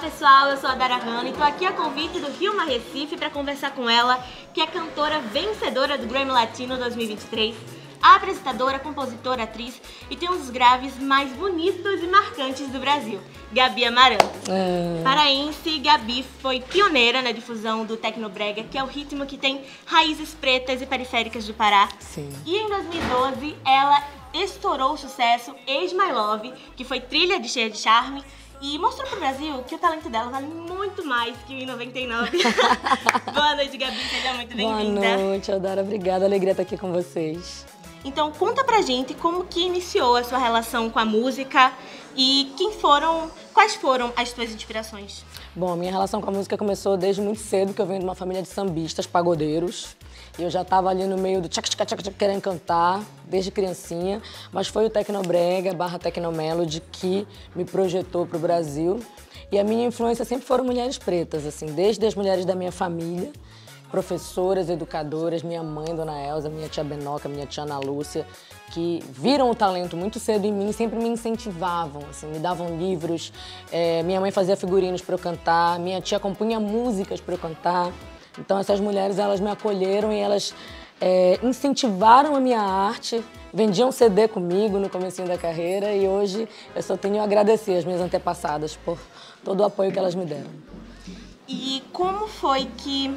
pessoal, eu sou a Dara Hanna e tô aqui a convite do Rio Recife para conversar com ela, que é cantora vencedora do Grammy Latino 2023, apresentadora, compositora, atriz e tem um dos graves mais bonitos e marcantes do Brasil, Gabi Amarantos. É. Paraense, Gabi foi pioneira na difusão do Tecnobrega, que é o ritmo que tem raízes pretas e periféricas do Pará. Sim. E em 2012 ela estourou o sucesso Age My Love, que foi trilha de cheia de charme, e mostrou pro Brasil que o talento dela vale muito mais que o I99. Boa noite, Gabi, seja muito bem-vinda. Boa noite, Adara, obrigada, alegria estar aqui com vocês. Então, conta pra gente como que iniciou a sua relação com a música e quem foram, quais foram as suas inspirações? Bom, a minha relação com a música começou desde muito cedo, que eu venho de uma família de sambistas, pagodeiros. E eu já estava ali no meio do tchac tchac tchac tchac querendo cantar, desde criancinha. Mas foi o Tecnobrega barra Tecnomelody que me projetou para o Brasil. E a minha influência sempre foram mulheres pretas, assim, desde as mulheres da minha família, professoras, educadoras, minha mãe, Dona Elza, minha tia Benoca, minha tia Ana Lúcia, que viram o talento muito cedo em mim, sempre me incentivavam, assim, me davam livros. É, minha mãe fazia figurinos para eu cantar, minha tia compunha músicas para eu cantar. Então essas mulheres elas me acolheram e elas é, incentivaram a minha arte, vendiam CD comigo no começo da carreira e hoje eu só tenho a agradecer as minhas antepassadas por todo o apoio que elas me deram. E como foi que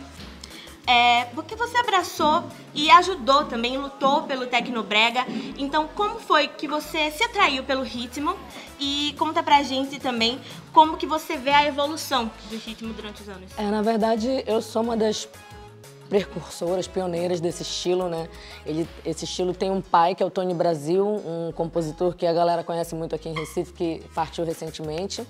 é, porque você abraçou e ajudou também, lutou pelo Tecnobrega. Então, como foi que você se atraiu pelo ritmo? E conta pra gente também como que você vê a evolução do ritmo durante os anos. É, na verdade, eu sou uma das precursoras, pioneiras desse estilo, né? Ele, esse estilo tem um pai, que é o Tony Brasil, um compositor que a galera conhece muito aqui em Recife, que partiu recentemente.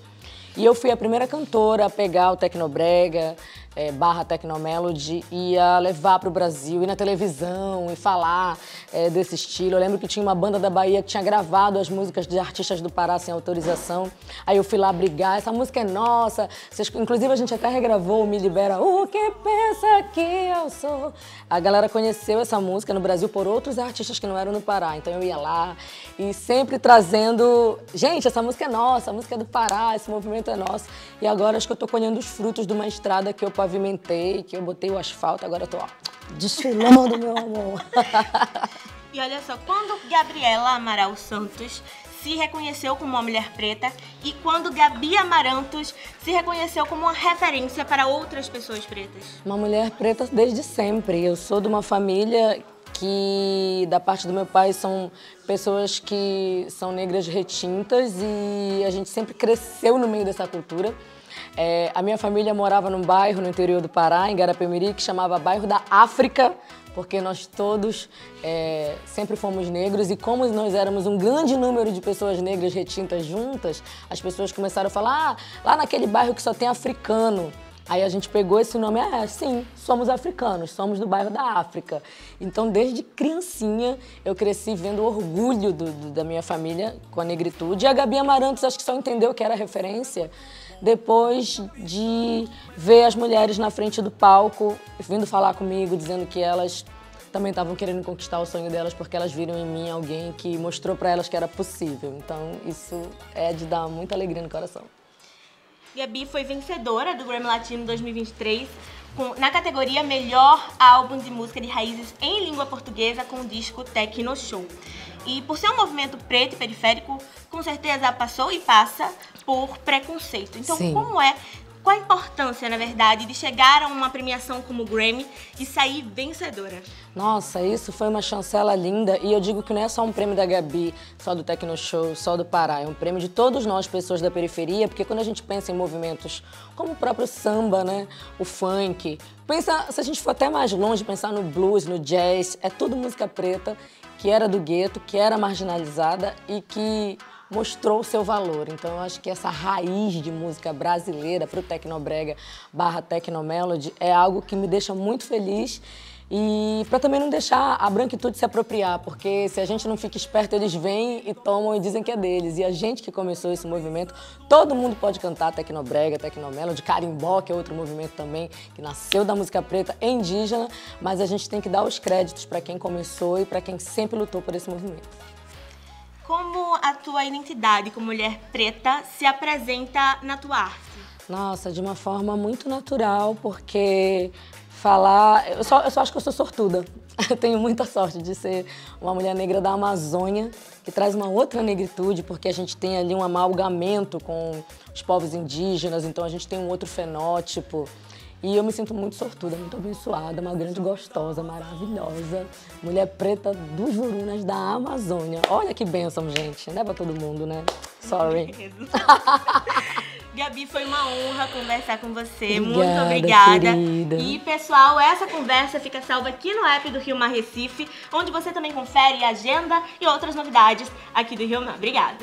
E eu fui a primeira cantora a pegar o Tecnobrega, é, barra Tecnomelody e a levar para o Brasil, ir na televisão e falar é, desse estilo. Eu lembro que tinha uma banda da Bahia que tinha gravado as músicas de artistas do Pará sem autorização. Aí eu fui lá brigar, essa música é nossa. Vocês, inclusive a gente até regravou o Me Libera, o que pensa que eu sou. A galera conheceu essa música no Brasil por outros artistas que não eram no Pará. Então eu ia lá e sempre trazendo, gente, essa música é nossa, a música é do Pará, esse movimento é nosso. E agora acho que eu estou colhendo os frutos de uma estrada que eu pavimentei, que eu botei o asfalto, agora eu tô ó, desfilando, meu amor. e olha só, quando Gabriela Amaral Santos se reconheceu como uma mulher preta e quando Gabi Amarantos se reconheceu como uma referência para outras pessoas pretas? Uma mulher preta desde sempre. Eu sou de uma família que da parte do meu pai são pessoas que são negras retintas e a gente sempre cresceu no meio dessa cultura. É, a minha família morava num bairro no interior do Pará, em Garapemiri, que chamava Bairro da África, porque nós todos é, sempre fomos negros e como nós éramos um grande número de pessoas negras retintas juntas, as pessoas começaram a falar, ah, lá naquele bairro que só tem africano. Aí a gente pegou esse nome, é, sim, somos africanos, somos do bairro da África. Então, desde criancinha, eu cresci vendo o orgulho do, do, da minha família com a negritude. E a Gabi Amarantos, acho que só entendeu que era referência depois de ver as mulheres na frente do palco, vindo falar comigo, dizendo que elas também estavam querendo conquistar o sonho delas porque elas viram em mim alguém que mostrou para elas que era possível. Então, isso é de dar muita alegria no coração. Gabi foi vencedora do Grammy Latino 2023 com, na categoria Melhor Álbum de Música de Raízes em Língua Portuguesa com o disco Tecno Show. E por ser um movimento preto e periférico, com certeza passou e passa por preconceito. Então, Sim. como é qual a importância, na verdade, de chegar a uma premiação como o Grammy e sair vencedora? Nossa, isso foi uma chancela linda e eu digo que não é só um prêmio da Gabi, só do Tecno Show, só do Pará, é um prêmio de todos nós, pessoas da periferia, porque quando a gente pensa em movimentos como o próprio samba, né, o funk, pensa, se a gente for até mais longe, pensar no blues, no jazz, é tudo música preta que era do gueto, que era marginalizada e que mostrou o seu valor. Então eu acho que essa raiz de música brasileira para o Tecnobrega barra Tecnomelody é algo que me deixa muito feliz e para também não deixar a branquitude se apropriar, porque se a gente não fica esperto, eles vêm e tomam e dizem que é deles. E a gente que começou esse movimento, todo mundo pode cantar Tecnobrega, Tecnomelody, Carimbó, que é outro movimento também que nasceu da música preta é indígena, mas a gente tem que dar os créditos para quem começou e para quem sempre lutou por esse movimento. Como a tua identidade como mulher preta se apresenta na tua arte? Nossa, de uma forma muito natural, porque falar. Eu só, eu só acho que eu sou sortuda. Eu tenho muita sorte de ser uma mulher negra da Amazônia, que traz uma outra negritude, porque a gente tem ali um amalgamento com os povos indígenas, então a gente tem um outro fenótipo. E eu me sinto muito sortuda, muito abençoada, uma grande gostosa, maravilhosa, mulher preta dos Jurunas da Amazônia. Olha que bênção, gente. Não é pra todo mundo, né? Sorry. Gabi, foi uma honra conversar com você. Obrigada, Muito obrigada. Querida. E, pessoal, essa conversa fica salva aqui no app do Rio Mar Recife, onde você também confere agenda e outras novidades aqui do Rio Mar. Obrigada.